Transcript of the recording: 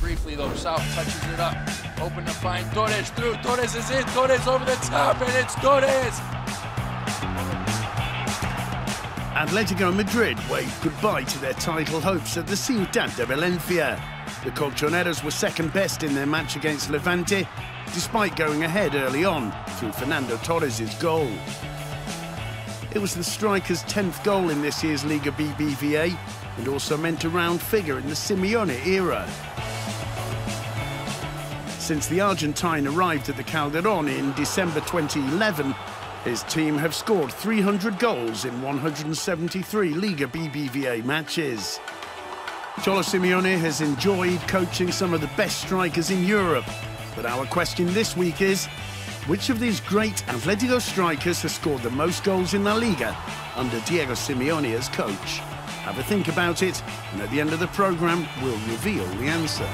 briefly though. South touches it up. Open to find Torres through. Torres is in. Torres over the top, and it's Torres. Atletico Madrid waved goodbye to their title hopes at the Ciudad de Valencia. The Colchoneros were second best in their match against Levante, despite going ahead early on through Fernando Torres' goal. It was the striker's 10th goal in this year's Liga BBVA and also meant a round figure in the Simeone era. Since the Argentine arrived at the Calderon in December 2011, his team have scored 300 goals in 173 Liga BBVA matches. Cholo Simeone has enjoyed coaching some of the best strikers in Europe, but our question this week is, which of these great Atletico strikers has scored the most goals in La Liga under Diego Simeone as coach? Have a think about it, and at the end of the programme, we'll reveal the answer.